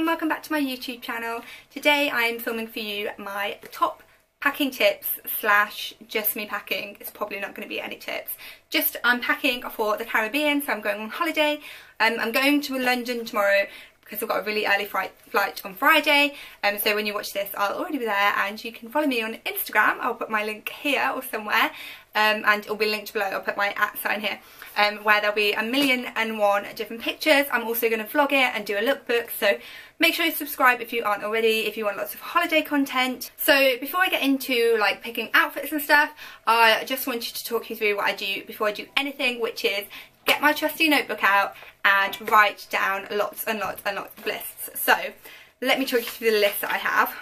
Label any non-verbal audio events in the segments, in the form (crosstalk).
and welcome back to my YouTube channel. Today I'm filming for you my top packing tips slash just me packing. It's probably not going to be any tips. Just I'm packing for the Caribbean so I'm going on holiday. Um, I'm going to London tomorrow because I've got a really early flight on Friday. Um, so when you watch this I'll already be there and you can follow me on Instagram. I'll put my link here or somewhere um, and it'll be linked below. I'll put my at sign here um, where there'll be a million and one different pictures. I'm also going to vlog it and do a lookbook so make sure you subscribe if you aren't already if you want lots of holiday content. So before I get into like picking outfits and stuff I just wanted to talk you through what I do before I do anything which is get my trusty notebook out and write down lots and lots and lots of lists. So let me talk you through the list that I have.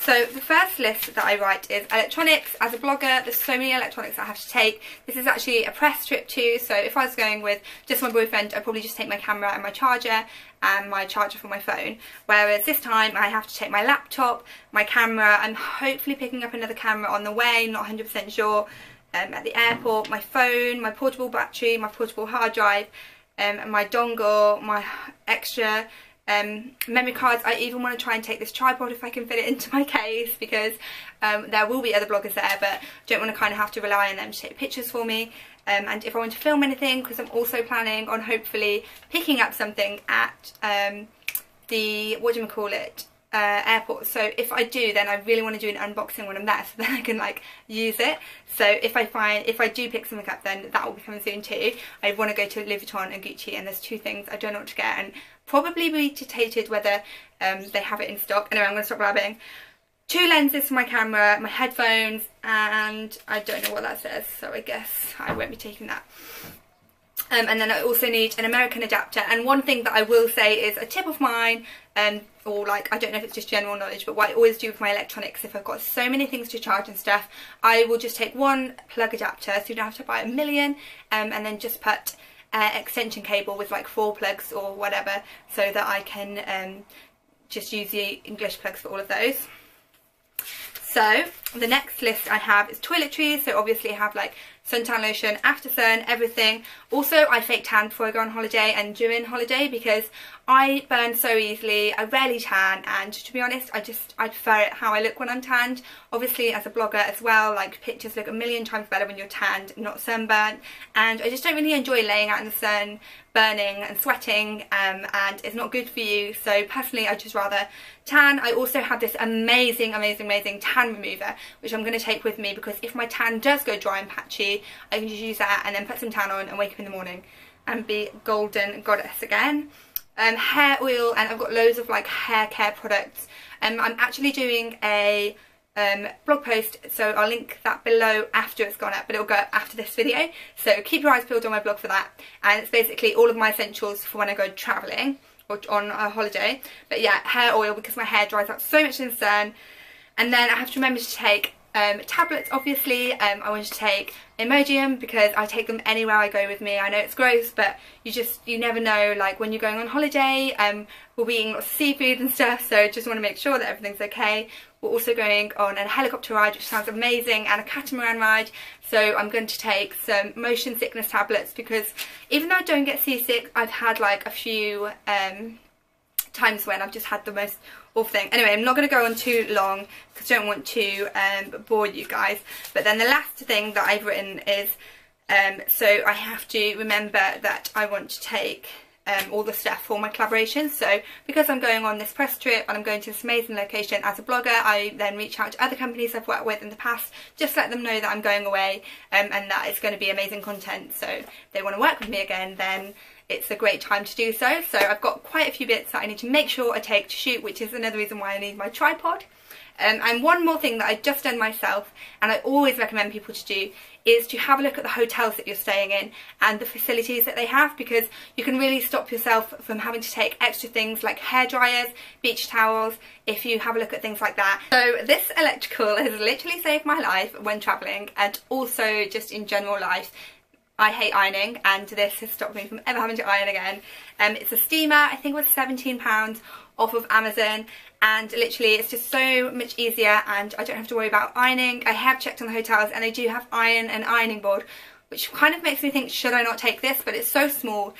So the first list that I write is electronics. As a blogger, there's so many electronics I have to take. This is actually a press trip too, so if I was going with just my boyfriend, I'd probably just take my camera and my charger and my charger for my phone. Whereas this time I have to take my laptop, my camera, I'm hopefully picking up another camera on the way, not 100% sure, um, at the airport, my phone, my portable battery, my portable hard drive, um, and my dongle, my extra um, memory cards. I even want to try and take this tripod if I can fit it (laughs) into my case because um, there will be other bloggers there but I don't want to kind of have to rely on them to take pictures for me. Um, and if I want to film anything because I'm also planning on hopefully picking up something at um, the, what do you call it, uh, airport. So if I do then I really want to do an unboxing when I'm there so then I can like use it. So if I find if I do pick something up then that will be coming soon too. I want to go to Louis Vuitton and Gucci and there's two things I don't know what to get and probably be dictated whether um, they have it in stock. Anyway I'm going to stop blabbing. Two lenses for my camera my headphones and I don't know what that says so I guess I won't be taking that um, and then I also need an American adapter and one thing that I will say is a tip of mine um, or like I don't know if it's just general knowledge but what I always do with my electronics if I've got so many things to charge and stuff I will just take one plug adapter so you don't have to buy a million um, and then just put uh, extension cable with like four plugs or whatever so that I can um, just use the English plugs for all of those. So the next list I have is toiletries. So obviously I have like suntan lotion, after sun, everything. Also I fake tan before I go on holiday and during holiday because I burn so easily, I rarely tan and to be honest I just, I prefer it how I look when I'm tanned. Obviously as a blogger as well, like pictures look a million times better when you're tanned, not sunburnt and I just don't really enjoy laying out in the sun burning and sweating um, and it's not good for you so personally I just rather tan. I also have this amazing amazing amazing tan remover which I'm going to take with me because if my tan does go dry and patchy I can just use that and then put some tan on and wake up in the morning and be golden goddess again. Um, hair oil and I've got loads of like hair care products. Um, I'm actually doing a um, blog post so I'll link that below after it's gone up but it'll go up after this video so keep your eyes peeled on my blog for that and it's basically all of my essentials for when I go travelling or on a holiday but yeah hair oil because my hair dries out so much in the sun and then I have to remember to take um, tablets obviously. Um, I want to take Imodium because I take them anywhere I go with me. I know it's gross but you just you never know like when you're going on holiday um, we'll be eating lots of seafood and stuff so just want to make sure that everything's okay. We're also going on a helicopter ride which sounds amazing and a catamaran ride. So I'm going to take some motion sickness tablets because even though I don't get seasick I've had like a few um, times when I've just had the most awful thing. Anyway, I'm not going to go on too long because I don't want to um, bore you guys. But then the last thing that I've written is, um, so I have to remember that I want to take um, all the stuff for my collaborations. So because I'm going on this press trip and I'm going to this amazing location as a blogger, I then reach out to other companies I've worked with in the past, just let them know that I'm going away um, and that it's going to be amazing content. So they want to work with me again, then it's a great time to do so. So I've got quite a few bits that I need to make sure I take to shoot, which is another reason why I need my tripod. Um, and one more thing that I've just done myself, and I always recommend people to do, is to have a look at the hotels that you're staying in and the facilities that they have because you can really stop yourself from having to take extra things like hair dryers, beach towels, if you have a look at things like that. So this electrical has literally saved my life when travelling and also just in general life I hate ironing and this has stopped me from ever having to iron again. Um, it's a steamer, I think it was £17 off of Amazon and literally it's just so much easier and I don't have to worry about ironing. I have checked on the hotels and they do have iron and ironing board which kind of makes me think should I not take this? But it's so small.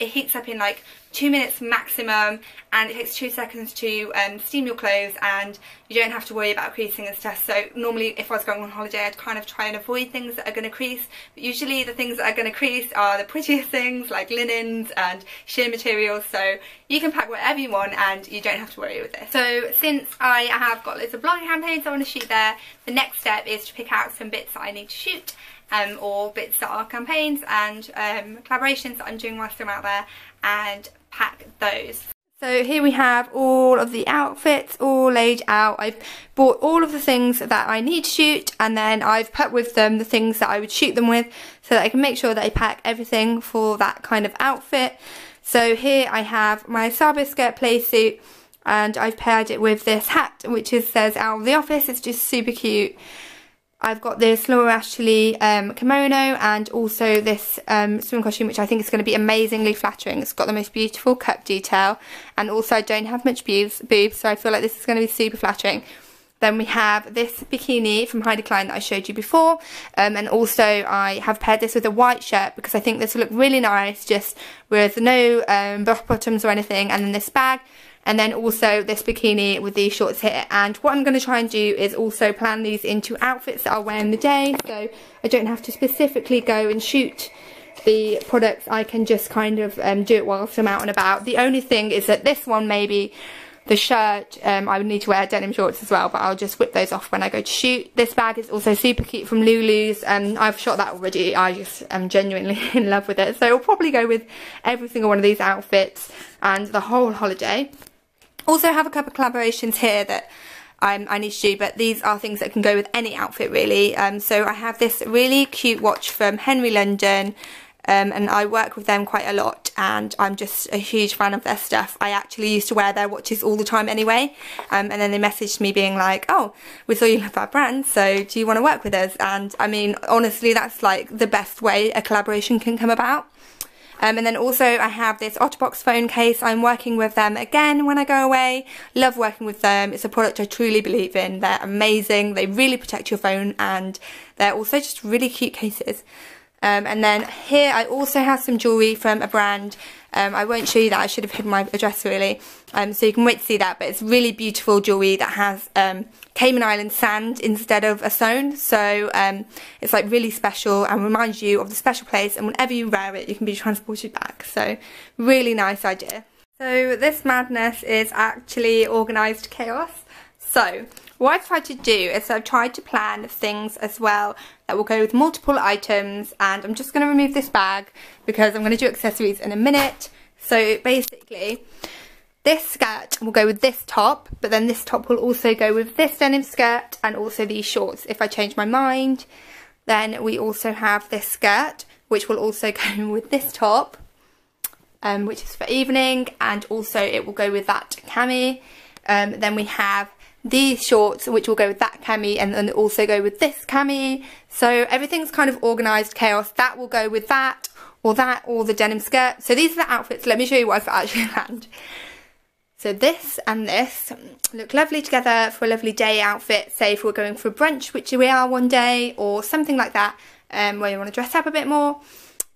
It heats up in like two minutes maximum and it takes two seconds to um, steam your clothes and you don't have to worry about creasing and stuff. So normally if I was going on holiday I'd kind of try and avoid things that are going to crease. But usually the things that are going to crease are the prettiest (laughs) things like linens and sheer materials. So you can pack whatever you want and you don't have to worry with this. So since I have got loads of blogging campaigns I want to shoot there. The next step is to pick out some bits that I need to shoot um, or bits that are campaigns and um, collaborations that I'm doing whilst I'm out there and pack those. So here we have all of the outfits all laid out. I've bought all of the things that I need to shoot and then I've put with them the things that I would shoot them with so that I can make sure that I pack everything for that kind of outfit. So here I have my Sabo skirt play suit and I've paired it with this hat which is, says out of the office. It's just super cute. I've got this Laura Ashley um, kimono and also this um, swim costume which I think is going to be amazingly flattering. It's got the most beautiful cup detail and also I don't have much boobs, boobs so I feel like this is going to be super flattering. Then we have this bikini from Heidi Klein that I showed you before um, and also I have paired this with a white shirt because I think this will look really nice just with no um, bottoms or anything and then this bag and then also this bikini with these shorts here. And what I'm going to try and do is also plan these into outfits that I'll wear in the day. So I don't have to specifically go and shoot the products. I can just kind of um, do it whilst I'm out and about. The only thing is that this one maybe the shirt um, I would need to wear denim shorts as well but I'll just whip those off when I go to shoot. This bag is also super cute from Lulu's and I've shot that already. I just am genuinely (laughs) in love with it. So I'll probably go with every single one of these outfits and the whole holiday also have a couple of collaborations here that um, I need to do, but these are things that can go with any outfit really. Um, so I have this really cute watch from Henry London, um, and I work with them quite a lot and I'm just a huge fan of their stuff. I actually used to wear their watches all the time anyway um, and then they messaged me being like, oh, we saw you love our brand, so do you want to work with us? And I mean, honestly, that's like the best way a collaboration can come about. Um, and then also I have this Otterbox phone case. I'm working with them again when I go away. Love working with them. It's a product I truly believe in. They're amazing. They really protect your phone and they're also just really cute cases. Um, and then here I also have some jewellery from a brand. Um, I won't show you that, I should have hidden my address really. Um, so you can wait to see that, but it's really beautiful jewellery that has um, Cayman Island sand instead of a stone. So um, it's like really special and reminds you of the special place and whenever you wear it you can be transported back. So really nice idea. So this madness is actually organised chaos. So what I've tried to do is I've tried to plan things as well that will go with multiple items and I'm just going to remove this bag because I'm going to do accessories in a minute. So basically this skirt will go with this top but then this top will also go with this denim skirt and also these shorts if I change my mind. Then we also have this skirt which will also (laughs) go with this top um, which is for evening and also it will go with that cami. Um, then we have these shorts which will go with that cami and then also go with this cami. So everything's kind of organized chaos. That will go with that or that or the denim skirt. So these are the outfits. Let me show you what I've actually (laughs) planned. So this and this look lovely together for a lovely day outfit. Say if we're going for brunch which we are one day or something like that um, where you want to dress up a bit more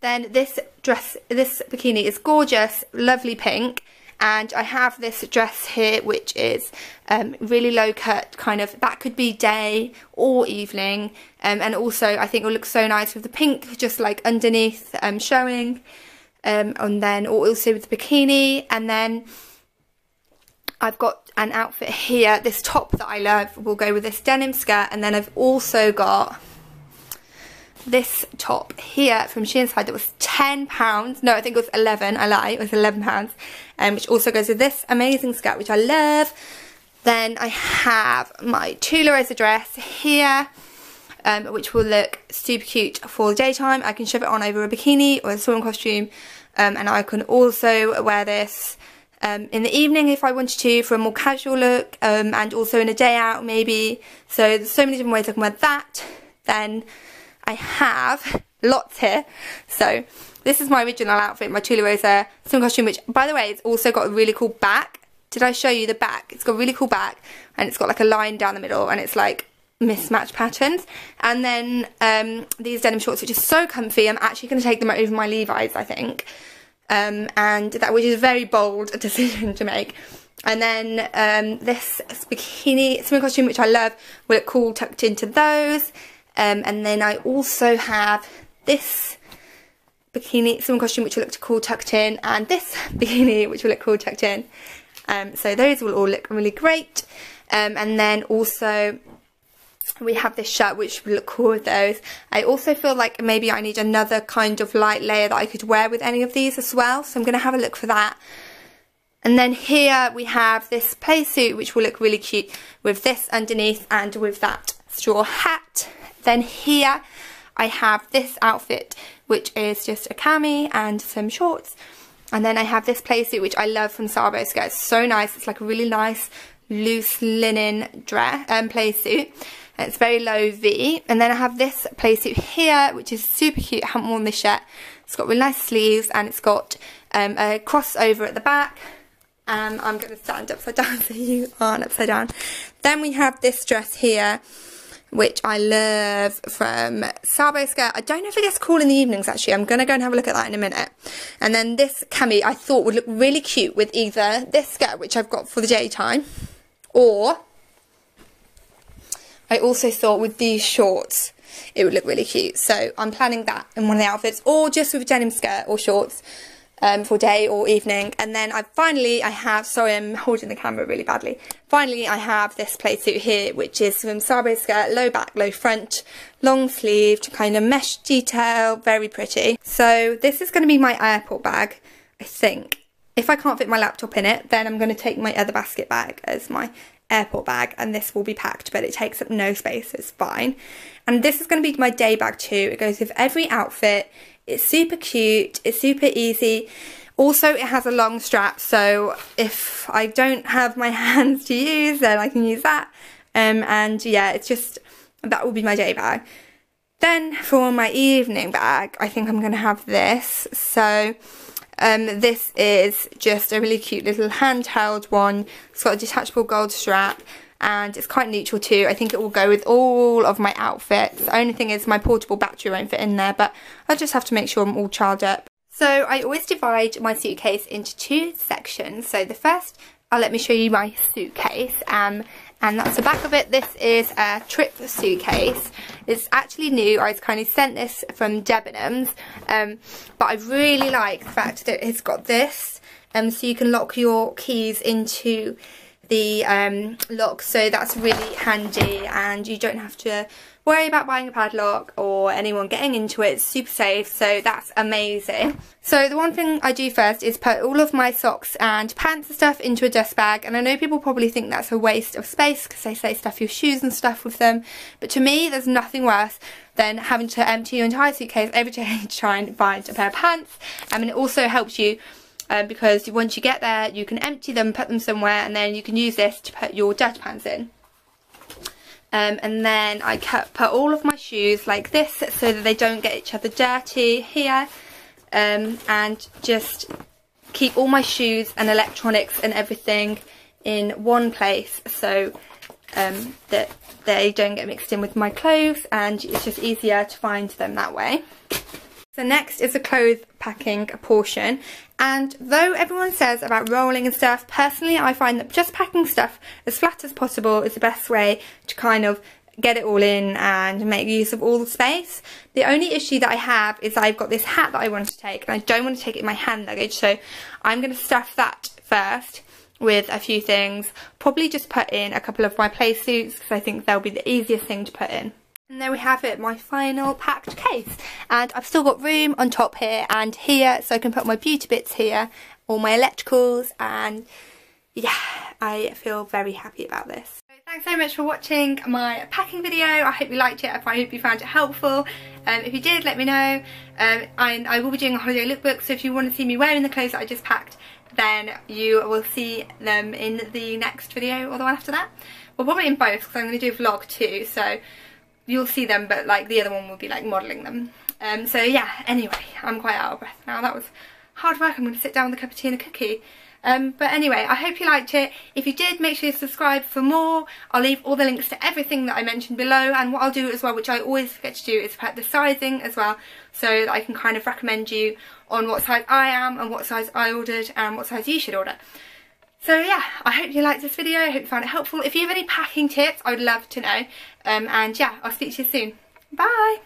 then this dress this bikini is gorgeous lovely pink and I have this dress here which is um, really low cut kind of that could be day or evening. Um, and also I think it will look so nice with the pink just like underneath um, showing. Um, and then also with the bikini. And then I've got an outfit here. This top that I love will go with this denim skirt. And then I've also got this top here from Shein Side that was £10. No, I think it was 11 I lie, it was £11. Um, which also goes with this amazing skirt, which I love. Then I have my Tularosa dress here. Um, which will look super cute for the daytime. I can shove it on over a bikini or a swimming costume. Um, and I can also wear this um, in the evening if I wanted to for a more casual look um, and also in a day out maybe. So there's so many different ways I can wear that. Then I have lots here. So this is my original outfit, my Tularosa swim costume, which by the way, it's also got a really cool back. Did I show you the back? It's got a really cool back and it's got like a line down the middle and it's like mismatched patterns. And then um, these denim shorts, which are so comfy. I'm actually going to take them over my Levi's, I think. Um, and that which is a very bold (laughs) decision to make. And then um, this bikini swimming costume, which I love, will look cool tucked into those. Um, and then I also have this bikini swim costume, which will look cool tucked in, and this (laughs) bikini, which will look cool tucked in. Um, so those will all look really great. Um, and then also we have this shirt which will look cool with those. I also feel like maybe I need another kind of light layer that I could wear with any of these as well. So I'm going to have a look for that. And then here we have this play suit which will look really cute with this underneath and with that straw hat. Then here I have this outfit which is just a cami and some shorts. And then I have this play suit which I love from Sabo. It's so nice. It's like a really nice loose linen dress um, play suit. It's very low V. And then I have this play suit here which is super cute. I haven't worn this yet. It's got really nice sleeves and it's got um, a crossover at the back and I'm going to stand upside down (laughs) so you aren't upside down. Then we have this dress here, which I love from Sabo Skirt. I don't know if it gets cool in the evenings actually. I'm going to go and have a look at that in a minute. And then this cami I thought would look really cute with either this skirt, which I've got for the daytime, or I also thought with these shorts it would look really cute. So I'm planning that in one of the outfits, or just with a denim skirt or shorts um, for day or evening. And then I finally, I have, sorry I'm holding the camera really badly. Finally I have this suit here, which is from Sabo skirt, low back, low front, long sleeved, kind of mesh detail, very pretty. So this is going to be my airport bag, I think. If I can't fit my laptop in it, then I'm going to take my other basket bag as my airport bag and this will be packed but it takes up no space it's fine and this is going to be my day bag too it goes with every outfit it's super cute, it's super easy. Also, it has a long strap, so if I don't have my (laughs) hands to use, then I can use that. Um, and yeah, it's just, that will be my day bag. Then for my evening bag, I think I'm going to have this. So um, this is just a really cute little handheld one. It's got a detachable gold strap and it's quite neutral too. I think it will go with all of my outfits. The only thing is my portable battery won't fit in there, but I just have to make sure I'm all charged up. So I always divide my suitcase into two sections. So the first, I'll let me show you my suitcase. Um, and that's the back of it. This is a Tripp suitcase. It's actually new. I was kind of sent this from Debenhams, um, but I really like the fact that it's got this, um, so you can lock your keys into the um, lock so that's really handy and you don't have to worry about buying a padlock or anyone getting into it. It's super safe so that's amazing. So the one thing I do first is put all of my socks and pants and stuff into a dust bag and I know people probably think that's a waste of space because they say stuff your shoes and stuff with them but to me there's nothing worse than having to empty your entire suitcase every day to try and find a pair of pants I mean it also helps you um, because once you get there you can empty them, put them somewhere and then you can use this to put your dirt pants in. Um, and then I put all of my shoes like this so that they don't get each other dirty here um, and just keep all my shoes and electronics and everything in one place so um, that they don't get mixed in with my clothes and it's just easier to find them that way. So next is the clothes packing portion and though everyone says about rolling and stuff, personally I find that just packing stuff as flat as possible is the best way to kind of get it all in and make use of all the space. The only issue that I have is I've got this hat that I want to take and I don't want to take it in my hand luggage so I'm going to stuff that first with a few things. Probably just put in a couple of my play suits because I think they'll be the easiest thing to put in. And there we have it, my final packed case. And I've still got room on top here and here, so I can put my beauty bits here, all my electricals, and yeah, I feel very happy about this. So thanks so much for watching my packing video. I hope you liked it. I hope you found it helpful. Um, if you did, let me know. Um, I, I will be doing a holiday lookbook, so if you want to see me wearing the clothes that I just packed, then you will see them in the next video or the one after that. Well, probably in both, because I'm going to do a vlog too, so you'll see them but like the other one will be like modelling them. Um, so yeah, anyway, I'm quite out of breath now. That was hard work. I'm going to sit down with a cup of tea and a cookie Um, but anyway, I hope you liked it. If you did, make sure you subscribe for more. I'll leave all the links to everything that I mentioned below. And what I'll do as well, which I always forget to do, is put the sizing as well. So that I can kind of recommend you on what size I am and what size I ordered and what size you should order. So yeah, I hope you liked this video. I hope you found it helpful. If you have any packing tips, I would love to know. Um, and yeah, I'll speak to you soon. Bye!